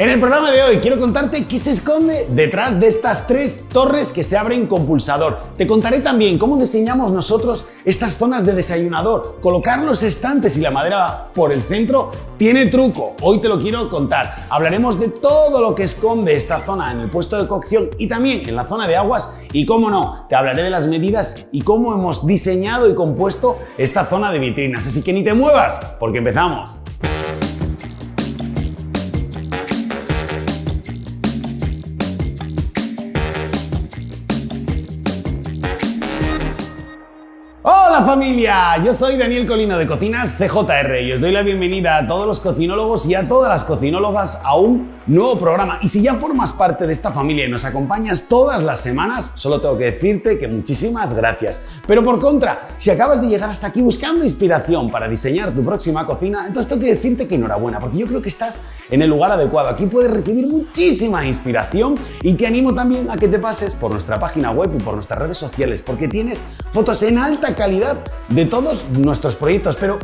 En el programa de hoy quiero contarte qué se esconde detrás de estas tres torres que se abren con pulsador. Te contaré también cómo diseñamos nosotros estas zonas de desayunador. Colocar los estantes y la madera por el centro tiene truco. Hoy te lo quiero contar. Hablaremos de todo lo que esconde esta zona en el puesto de cocción y también en la zona de aguas y cómo no, te hablaré de las medidas y cómo hemos diseñado y compuesto esta zona de vitrinas. Así que ni te muevas porque empezamos. Hola familia, yo soy Daniel Colino de Cocinas CJR y os doy la bienvenida a todos los cocinólogos y a todas las cocinólogas a un nuevo programa. Y si ya formas parte de esta familia y nos acompañas todas las semanas, solo tengo que decirte que muchísimas gracias. Pero por contra, si acabas de llegar hasta aquí buscando inspiración para diseñar tu próxima cocina, entonces tengo que decirte que enhorabuena, porque yo creo que estás en el lugar adecuado. Aquí puedes recibir muchísima inspiración y te animo también a que te pases por nuestra página web y por nuestras redes sociales, porque tienes fotos en alta calidad de todos nuestros proyectos. Pero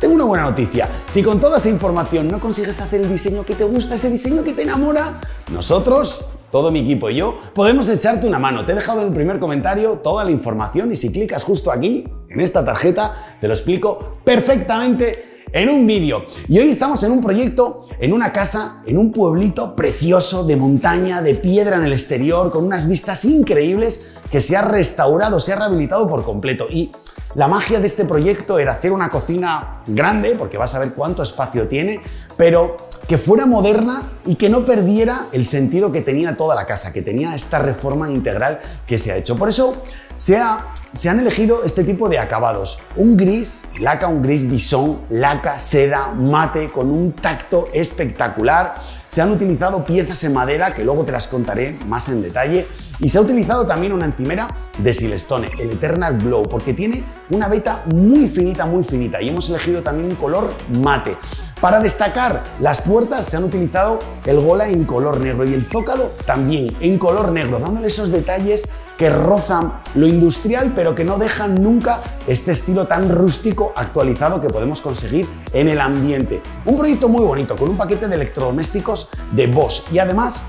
tengo una buena noticia. Si con toda esa información no consigues hacer el diseño que te gusta, ese diseño que te enamora, nosotros, todo mi equipo y yo, podemos echarte una mano. Te he dejado en el primer comentario toda la información y si clicas justo aquí, en esta tarjeta, te lo explico perfectamente en un vídeo. Y hoy estamos en un proyecto, en una casa, en un pueblito precioso de montaña, de piedra en el exterior, con unas vistas increíbles que se ha restaurado, se ha rehabilitado por completo. Y la magia de este proyecto era hacer una cocina grande, porque vas a ver cuánto espacio tiene, pero que fuera moderna y que no perdiera el sentido que tenía toda la casa, que tenía esta reforma integral que se ha hecho. Por eso se, han elegido este tipo de acabados. Un gris, laca, un gris bisón, laca, seda, mate, con un tacto espectacular. Se han utilizado piezas en madera, que luego te las contaré más en detalle. Y se ha utilizado también una encimera de Silestone, el Eternal Glow, porque tiene una veta muy finita, muy finita. Y hemos elegido también un color mate. Para destacar las puertas se han utilizado el gola en color negro y el zócalo también en color negro, dándole esos detalles que rozan lo industrial pero que no dejan nunca este estilo tan rústico actualizado que podemos conseguir en el ambiente. Un proyecto muy bonito con un paquete de electrodomésticos de Bosch y además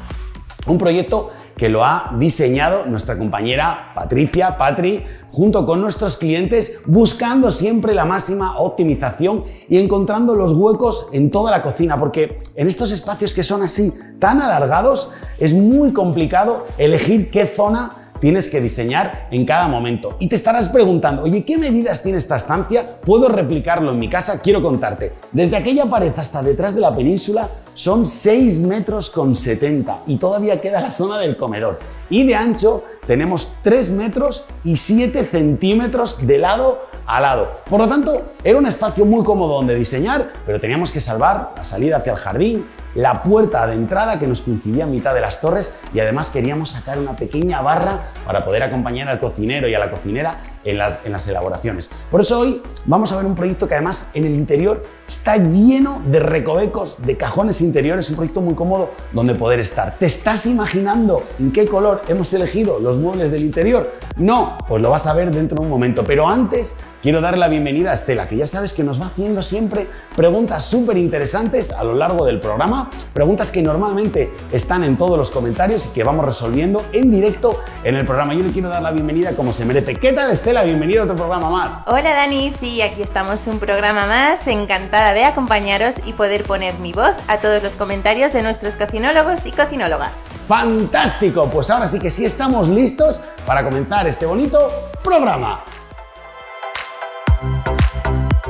un proyecto que lo ha diseñado nuestra compañera Patricia, Patri, junto con nuestros clientes, buscando siempre la máxima optimización y encontrando los huecos en toda la cocina, porque en estos espacios que son así tan alargados es muy complicado elegir qué zona tienes que diseñar en cada momento. Y te estarás preguntando, oye, ¿qué medidas tiene esta estancia? ¿Puedo replicarlo en mi casa? Quiero contarte. Desde aquella pared hasta detrás de la península son 6 metros con 70 y todavía queda la zona del comedor. Y de ancho tenemos 3 metros y 7 centímetros de lado a lado. Por lo tanto, era un espacio muy cómodo donde diseñar, pero teníamos que salvar la salida hacia el jardín, la puerta de entrada que nos coincidía a mitad de las torres y además queríamos sacar una pequeña barra para poder acompañar al cocinero y a la cocinera en las, en las elaboraciones. Por eso hoy vamos a ver un proyecto que además en el interior está lleno de recovecos, de cajones interiores, un proyecto muy cómodo donde poder estar. ¿Te estás imaginando en qué color hemos elegido los muebles del interior? No, pues lo vas a ver dentro de un momento. Pero antes quiero dar la bienvenida a Estela, que ya sabes que nos va haciendo siempre preguntas súper interesantes a lo largo del programa, preguntas que normalmente están en todos los comentarios y que vamos resolviendo en directo en el programa. Yo le quiero dar la bienvenida como se merece. ¿Qué tal Estela? Bienvenido a otro programa más. Hola Dani, sí, aquí estamos un programa más, encantada de acompañaros y poder poner mi voz a todos los comentarios de nuestros cocinólogos y cocinólogas. Fantástico, pues ahora sí que sí estamos listos para comenzar este bonito programa.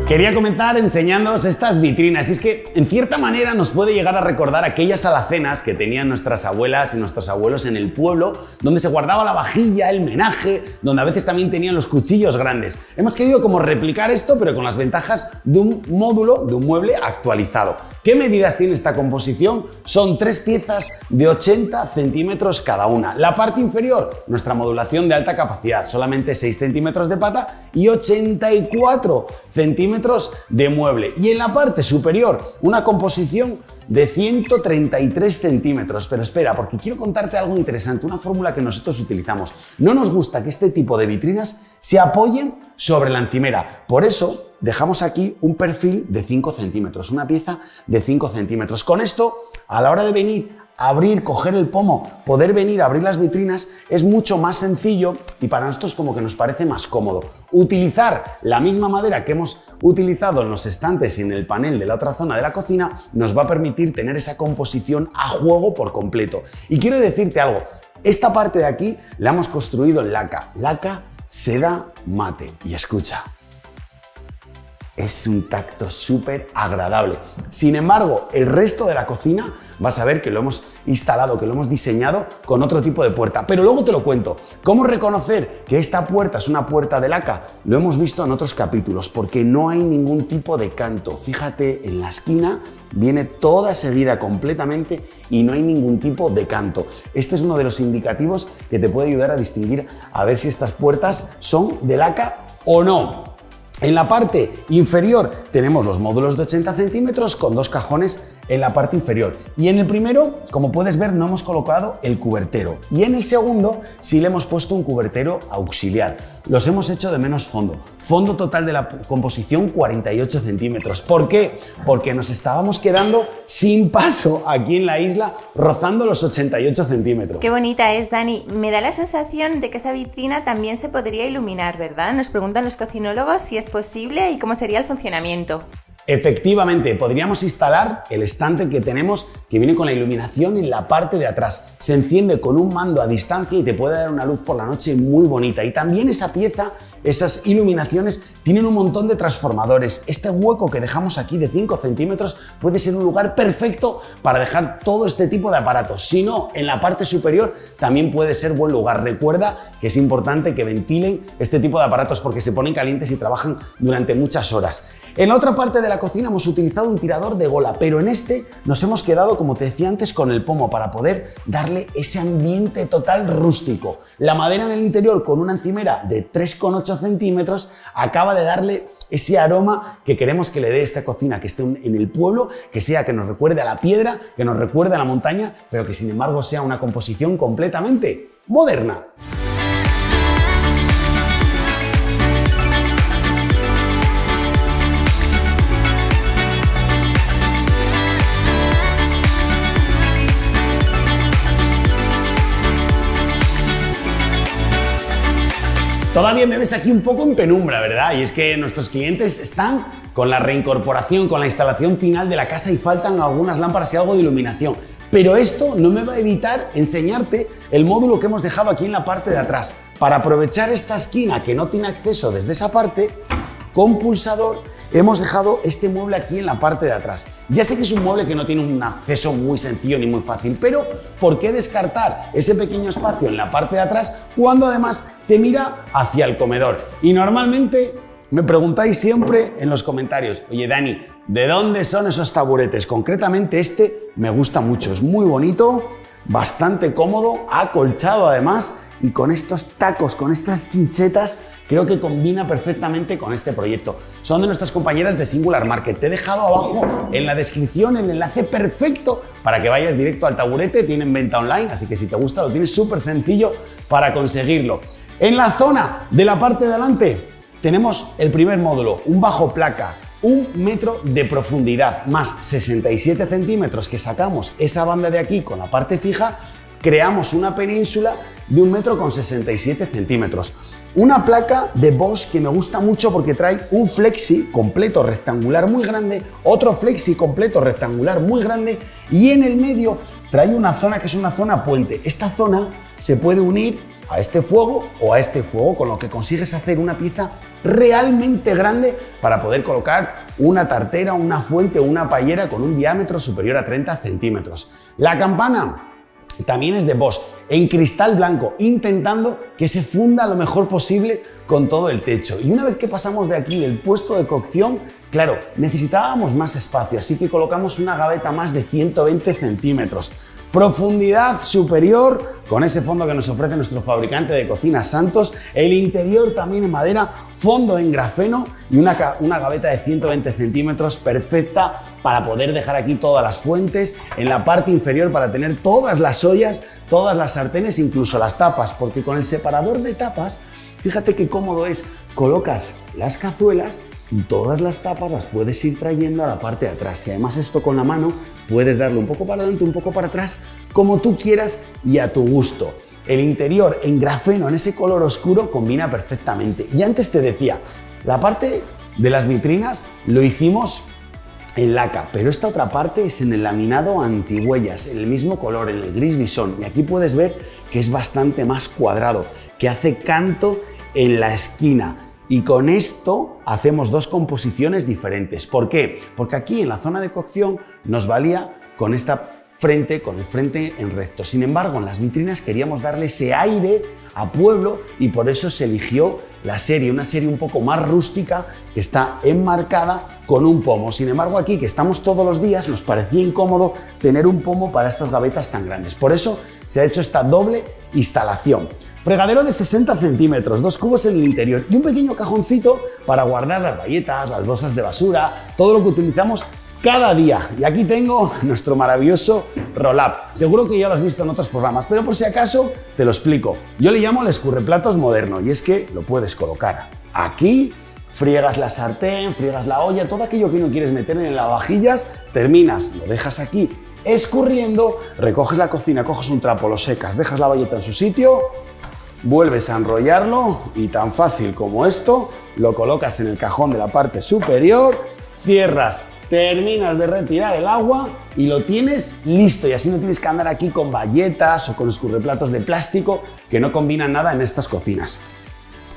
Quería comenzar enseñándoos estas vitrinas y es que en cierta manera nos puede llegar a recordar aquellas alacenas que tenían nuestras abuelas y nuestros abuelos en el pueblo, donde se guardaba la vajilla, el menaje, donde a veces también tenían los cuchillos grandes. Hemos querido como replicar esto pero con las ventajas de un módulo, de un mueble actualizado. ¿Qué medidas tiene esta composición? Son tres piezas de 80 centímetros cada una. La parte inferior, nuestra modulación de alta capacidad, solamente 6 centímetros de pata y 84 centímetros de mueble. Y en la parte superior, una composición de 133 centímetros. Pero espera, porque quiero contarte algo interesante, una fórmula que nosotros utilizamos. No nos gusta que este tipo de vitrinas se apoyen sobre la encimera. Por eso dejamos aquí un perfil de 5 centímetros, una pieza de 5 centímetros. Con esto, a la hora de venir abrir, coger el pomo, poder venir a abrir las vitrinas es mucho más sencillo y para nosotros como que nos parece más cómodo. Utilizar la misma madera que hemos utilizado en los estantes y en el panel de la otra zona de la cocina nos va a permitir tener esa composición a juego por completo. Y quiero decirte algo, esta parte de aquí la hemos construido en laca, laca, seda, mate. Y escucha, es un tacto súper agradable. Sin embargo, el resto de la cocina vas a ver que lo hemos instalado, que lo hemos diseñado con otro tipo de puerta. Pero luego te lo cuento. ¿Cómo reconocer que esta puerta es una puerta de laca? Lo hemos visto en otros capítulos, porque no hay ningún tipo de canto. Fíjate, en la esquina viene toda seguida completamente y no hay ningún tipo de canto. Este es uno de los indicativos que te puede ayudar a distinguir a ver si estas puertas son de laca o no. En la parte inferior tenemos los módulos de 80 centímetros con dos cajones en la parte inferior. Y en el primero, como puedes ver, no hemos colocado el cubertero. Y en el segundo sí le hemos puesto un cubertero auxiliar. Los hemos hecho de menos fondo. Fondo total de la composición 48 centímetros. ¿Por qué? Porque nos estábamos quedando sin paso aquí en la isla, rozando los 88 centímetros. Qué bonita es, Dani. Me da la sensación de que esa vitrina también se podría iluminar, ¿verdad? Nos preguntan los cocinólogos si es posible y cómo sería el funcionamiento. Efectivamente, podríamos instalar el estante que tenemos que viene con la iluminación en la parte de atrás. Se enciende con un mando a distancia y te puede dar una luz por la noche muy bonita. Y también esa pieza, esas iluminaciones, tienen un montón de transformadores. Este hueco que dejamos aquí de 5 centímetros puede ser un lugar perfecto para dejar todo este tipo de aparatos. Si no, en la parte superior también puede ser buen lugar. Recuerda que es importante que ventilen este tipo de aparatos porque se ponen calientes y trabajan durante muchas horas. En otra parte de la cocina hemos utilizado un tirador de gola, pero en este nos hemos quedado, como te decía antes, con el pomo para poder darle ese ambiente total rústico. La madera en el interior con una encimera de 3,8 centímetros acaba de darle ese aroma que queremos que le dé esta cocina, que esté en el pueblo, que sea que nos recuerde a la piedra, que nos recuerde a la montaña, pero que sin embargo sea una composición completamente moderna. Todavía me ves aquí un poco en penumbra, ¿verdad? Y es que nuestros clientes están con la reincorporación, con la instalación final de la casa y faltan algunas lámparas y algo de iluminación. Pero esto no me va a evitar enseñarte el módulo que hemos dejado aquí en la parte de atrás. Para aprovechar esta esquina que no tiene acceso desde esa parte, con pulsador hemos dejado este mueble aquí en la parte de atrás. Ya sé que es un mueble que no tiene un acceso muy sencillo ni muy fácil, pero ¿por qué descartar ese pequeño espacio en la parte de atrás cuando además te mira hacia el comedor? Y normalmente me preguntáis siempre en los comentarios, oye Dani, ¿de dónde son esos taburetes? Concretamente este me gusta mucho, es muy bonito, bastante cómodo, acolchado además y con estos tacos, con estas chinchetas creo que combina perfectamente con este proyecto. Son de nuestras compañeras de Singular Market. Te he dejado abajo en la descripción el enlace perfecto para que vayas directo al taburete. Tienen venta online, así que si te gusta lo tienes súper sencillo para conseguirlo. En la zona de la parte de adelante tenemos el primer módulo, un bajo placa, un metro de profundidad más 67 centímetros que sacamos esa banda de aquí con la parte fija creamos una península de un metro con 67 centímetros. Una placa de Bosch que me gusta mucho porque trae un flexi completo rectangular muy grande, otro flexi completo rectangular muy grande y en el medio trae una zona que es una zona puente. Esta zona se puede unir a este fuego o a este fuego, con lo que consigues hacer una pieza realmente grande para poder colocar una tartera, una fuente o una payera con un diámetro superior a 30 centímetros. La campana también es de Bosch, en cristal blanco, intentando que se funda lo mejor posible con todo el techo. Y una vez que pasamos de aquí del puesto de cocción, claro, necesitábamos más espacio, así que colocamos una gaveta más de 120 centímetros. Profundidad superior con ese fondo que nos ofrece nuestro fabricante de cocina Santos. El interior también en madera, fondo en grafeno y una, una gaveta de 120 centímetros perfecta para poder dejar aquí todas las fuentes, en la parte inferior para tener todas las ollas, todas las sartenes, incluso las tapas, porque con el separador de tapas, fíjate qué cómodo es, colocas las cazuelas y todas las tapas las puedes ir trayendo a la parte de atrás. Y además esto con la mano puedes darle un poco para adelante, un poco para atrás, como tú quieras y a tu gusto. El interior en grafeno, en ese color oscuro, combina perfectamente. Y antes te decía, la parte de las vitrinas lo hicimos en laca, pero esta otra parte es en el laminado antihuellas, en el mismo color, en el gris bisón. Y aquí puedes ver que es bastante más cuadrado, que hace canto en la esquina. Y con esto hacemos dos composiciones diferentes. ¿Por qué? Porque aquí en la zona de cocción nos valía con esta frente, con el frente en recto. Sin embargo, en las vitrinas queríamos darle ese aire a pueblo y por eso se eligió la serie, una serie un poco más rústica que está enmarcada con un pomo. Sin embargo, aquí que estamos todos los días, nos parecía incómodo tener un pomo para estas gavetas tan grandes. Por eso se ha hecho esta doble instalación. Fregadero de 60 centímetros, dos cubos en el interior y un pequeño cajoncito para guardar las galletas, las bolsas de basura, todo lo que utilizamos cada día. Y aquí tengo nuestro maravilloso roll-up. Seguro que ya lo has visto en otros programas, pero por si acaso te lo explico. Yo le llamo el escurreplatos moderno y es que lo puedes colocar aquí, friegas la sartén, friegas la olla, todo aquello que no quieres meter en lavavajillas, terminas, lo dejas aquí escurriendo, recoges la cocina, coges un trapo, lo secas, dejas la valleta en su sitio, vuelves a enrollarlo y tan fácil como esto, lo colocas en el cajón de la parte superior, cierras terminas de retirar el agua y lo tienes listo y así no tienes que andar aquí con bayetas o con escurreplatos de plástico que no combinan nada en estas cocinas.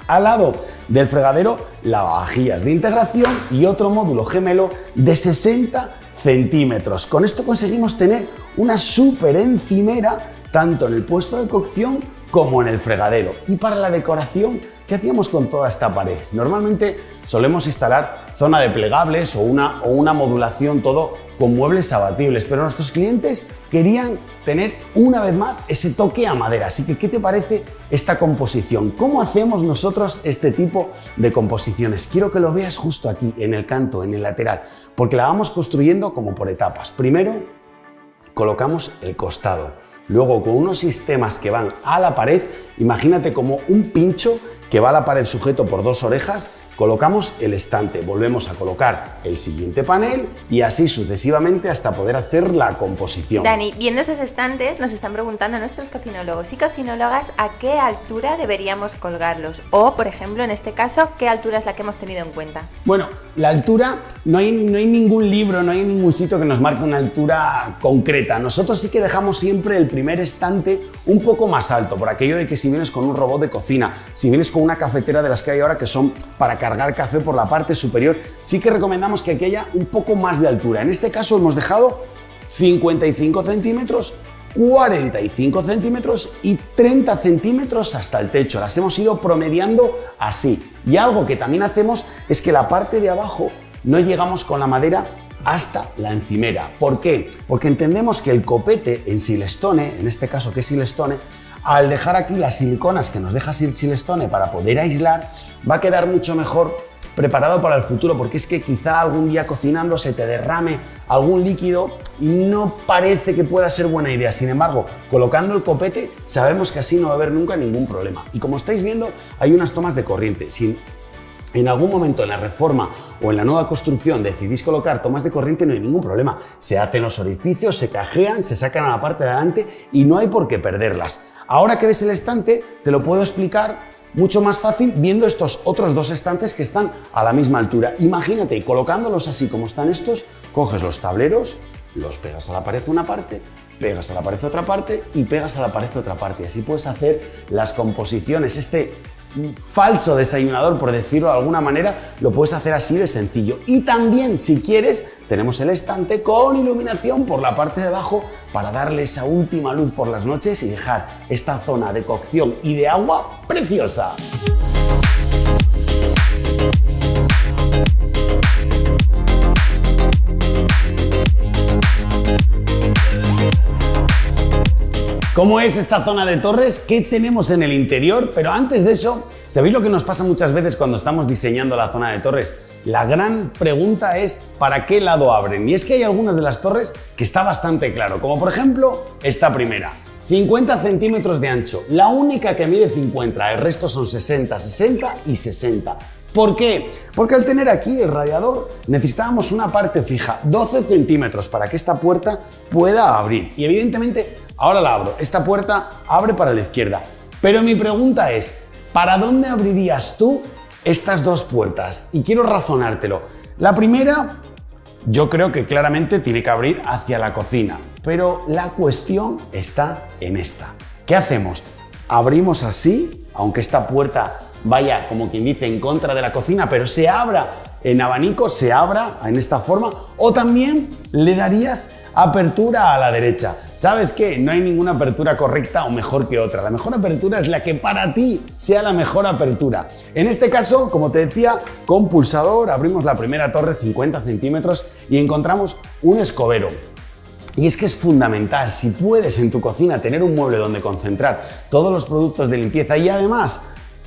Al lado del fregadero, lavavajillas de integración y otro módulo gemelo de 60 centímetros. Con esto conseguimos tener una super encimera tanto en el puesto de cocción como en el fregadero. Y para la decoración, ¿qué hacíamos con toda esta pared? Normalmente solemos instalar zona de plegables o una, o una modulación todo con muebles abatibles, pero nuestros clientes querían tener una vez más ese toque a madera. Así que, ¿qué te parece esta composición? ¿Cómo hacemos nosotros este tipo de composiciones? Quiero que lo veas justo aquí, en el canto, en el lateral, porque la vamos construyendo como por etapas. Primero, colocamos el costado. Luego, con unos sistemas que van a la pared, imagínate como un pincho que va a la pared sujeto por dos orejas Colocamos el estante, volvemos a colocar el siguiente panel y así sucesivamente hasta poder hacer la composición. Dani, viendo esos estantes, nos están preguntando nuestros cocinólogos y cocinólogas a qué altura deberíamos colgarlos. O, por ejemplo, en este caso, qué altura es la que hemos tenido en cuenta. Bueno, la altura, no hay, no hay ningún libro, no hay ningún sitio que nos marque una altura concreta. Nosotros sí que dejamos siempre el primer estante un poco más alto, por aquello de que si vienes con un robot de cocina, si vienes con una cafetera de las que hay ahora que son para cargar café por la parte superior, sí que recomendamos que aquí haya un poco más de altura. En este caso hemos dejado 55 centímetros 45 centímetros y 30 centímetros hasta el techo. Las hemos ido promediando así. Y algo que también hacemos es que la parte de abajo no llegamos con la madera hasta la encimera. ¿Por qué? Porque entendemos que el copete en silestone, en este caso que es silestone, al dejar aquí las siliconas que nos deja Silestone para poder aislar, va a quedar mucho mejor preparado para el futuro, porque es que quizá algún día cocinando se te derrame algún líquido y no parece que pueda ser buena idea. Sin embargo, colocando el copete sabemos que así no va a haber nunca ningún problema. Y como estáis viendo, hay unas tomas de corriente. Si en algún momento en la reforma o en la nueva construcción decidís colocar tomas de corriente, no hay ningún problema. Se hacen los orificios, se cajean, se sacan a la parte de adelante y no hay por qué perderlas. Ahora que ves el estante, te lo puedo explicar mucho más fácil viendo estos otros dos estantes que están a la misma altura. Imagínate, colocándolos así como están estos, coges los tableros, los pegas a la pared una parte, pegas a la pared otra parte y pegas a la pared otra parte. Así puedes hacer las composiciones. Este falso desayunador, por decirlo de alguna manera, lo puedes hacer así de sencillo. Y también, si quieres, tenemos el estante con iluminación por la parte de abajo para darle esa última luz por las noches y dejar esta zona de cocción y de agua preciosa. ¿Cómo es esta zona de torres? ¿Qué tenemos en el interior? Pero antes de eso, ¿sabéis lo que nos pasa muchas veces cuando estamos diseñando la zona de torres? la gran pregunta es ¿para qué lado abren? Y es que hay algunas de las torres que está bastante claro, como por ejemplo esta primera. 50 centímetros de ancho, la única que mide 50, el resto son 60, 60 y 60. ¿Por qué? Porque al tener aquí el radiador necesitábamos una parte fija, 12 centímetros, para que esta puerta pueda abrir. Y evidentemente, ahora la abro. Esta puerta abre para la izquierda. Pero mi pregunta es, ¿para dónde abrirías tú estas dos puertas? Y quiero razonártelo. La primera, yo creo que claramente tiene que abrir hacia la cocina. Pero la cuestión está en esta. ¿Qué hacemos? Abrimos así, aunque esta puerta vaya, como quien dice, en contra de la cocina, pero se abra en abanico, se abra en esta forma, o también le darías apertura a la derecha. ¿Sabes qué? No hay ninguna apertura correcta o mejor que otra. La mejor apertura es la que para ti sea la mejor apertura. En este caso, como te decía, con pulsador abrimos la primera torre 50 centímetros y encontramos un escobero. Y es que es fundamental, si puedes en tu cocina tener un mueble donde concentrar todos los productos de limpieza y además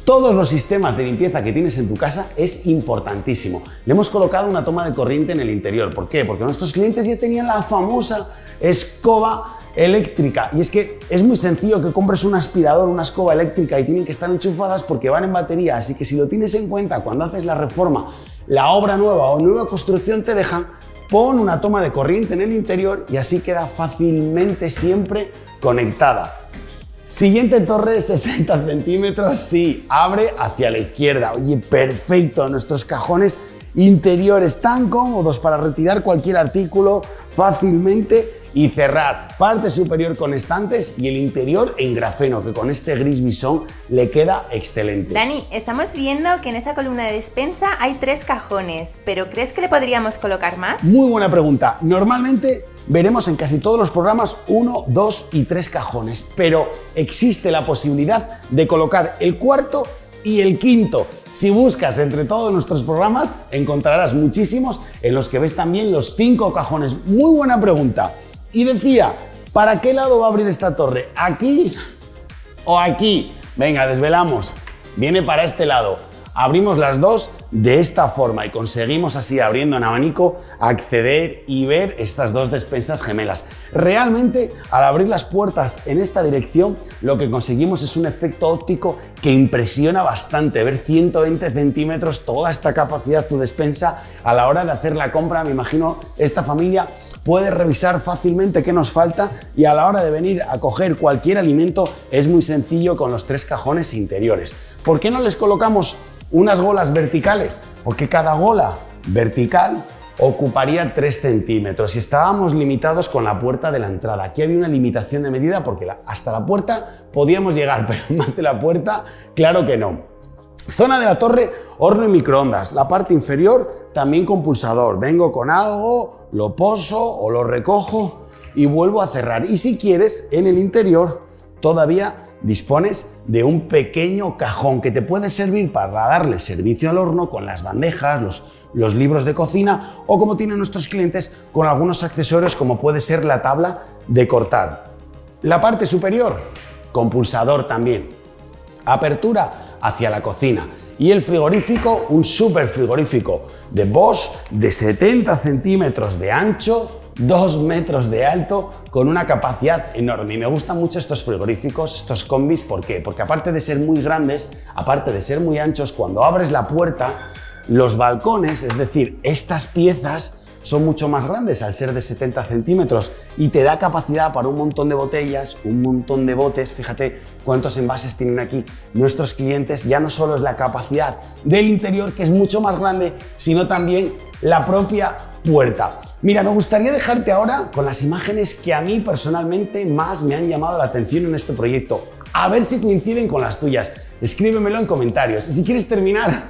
todos los sistemas de limpieza que tienes en tu casa es importantísimo. Le hemos colocado una toma de corriente en el interior. ¿Por qué? Porque nuestros clientes ya tenían la famosa escoba eléctrica. Y es que es muy sencillo que compres un aspirador, una escoba eléctrica y tienen que estar enchufadas porque van en batería. Así que si lo tienes en cuenta cuando haces la reforma, la obra nueva o nueva construcción te dejan, pon una toma de corriente en el interior y así queda fácilmente siempre conectada. Siguiente torre, 60 centímetros, sí, abre hacia la izquierda. Oye, perfecto, nuestros cajones interiores tan cómodos para retirar cualquier artículo fácilmente y cerrar. Parte superior con estantes y el interior en grafeno, que con este gris bisón le queda excelente. Dani, estamos viendo que en esa columna de despensa hay tres cajones, pero ¿crees que le podríamos colocar más? Muy buena pregunta. Normalmente veremos en casi todos los programas uno, dos y tres cajones, pero existe la posibilidad de colocar el cuarto y el quinto. Si buscas entre todos nuestros programas, encontrarás muchísimos en los que ves también los cinco cajones. Muy buena pregunta. Y decía, ¿para qué lado va a abrir esta torre? ¿Aquí o aquí? Venga, desvelamos. Viene para este lado. Abrimos las dos de esta forma y conseguimos así abriendo en abanico acceder y ver estas dos despensas gemelas. Realmente al abrir las puertas en esta dirección lo que conseguimos es un efecto óptico que impresiona bastante. Ver 120 centímetros, toda esta capacidad tu despensa a la hora de hacer la compra, me imagino esta familia puede revisar fácilmente qué nos falta y a la hora de venir a coger cualquier alimento es muy sencillo con los tres cajones interiores. ¿Por qué no les colocamos unas golas verticales, porque cada gola vertical ocuparía 3 centímetros y estábamos limitados con la puerta de la entrada. Aquí había una limitación de medida porque hasta la puerta podíamos llegar, pero más de la puerta, claro que no. Zona de la torre, horno y microondas. La parte inferior también con pulsador. Vengo con algo, lo poso o lo recojo y vuelvo a cerrar. Y si quieres, en el interior todavía dispones de un pequeño cajón que te puede servir para darle servicio al horno con las bandejas, los, libros de cocina o como tienen nuestros clientes con algunos accesorios como puede ser la tabla de cortar. La parte superior, con pulsador también. Apertura hacia la cocina. Y el frigorífico, un super frigorífico de Bosch de 70 centímetros de ancho, 2 metros de alto con una capacidad enorme. Y me gustan mucho estos frigoríficos, estos combis, ¿por qué? Porque aparte de ser muy grandes, aparte de ser muy anchos, cuando abres la puerta, los balcones, es decir, estas piezas, son mucho más grandes al ser de 70 centímetros y te da capacidad para un montón de botellas, un montón de botes. Fíjate cuántos envases tienen aquí nuestros clientes. Ya no solo es la capacidad del interior, que es mucho más grande, sino también la propia puerta. Mira, me gustaría dejarte ahora con las imágenes que a mí personalmente más me han llamado la atención en este proyecto. A ver si coinciden con las tuyas. Escríbemelo en comentarios. Y si quieres terminar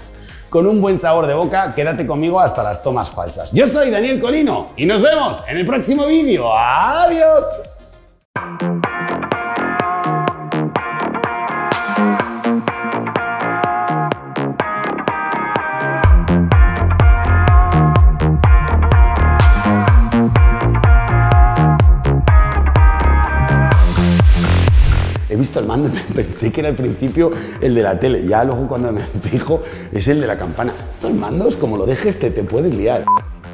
con un buen sabor de boca, quédate conmigo hasta las tomas falsas. Yo soy Daniel Colino y nos vemos en el próximo vídeo. ¡Adiós! Visto el mando pensé que era al principio el de la tele. Ya luego cuando me fijo es el de la campana. Estos mandos, como lo dejes, te, te puedes liar.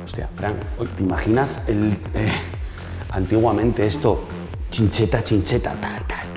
Hostia, Frank, ¿te imaginas el, eh, antiguamente esto? Chincheta, chincheta, tas, tas,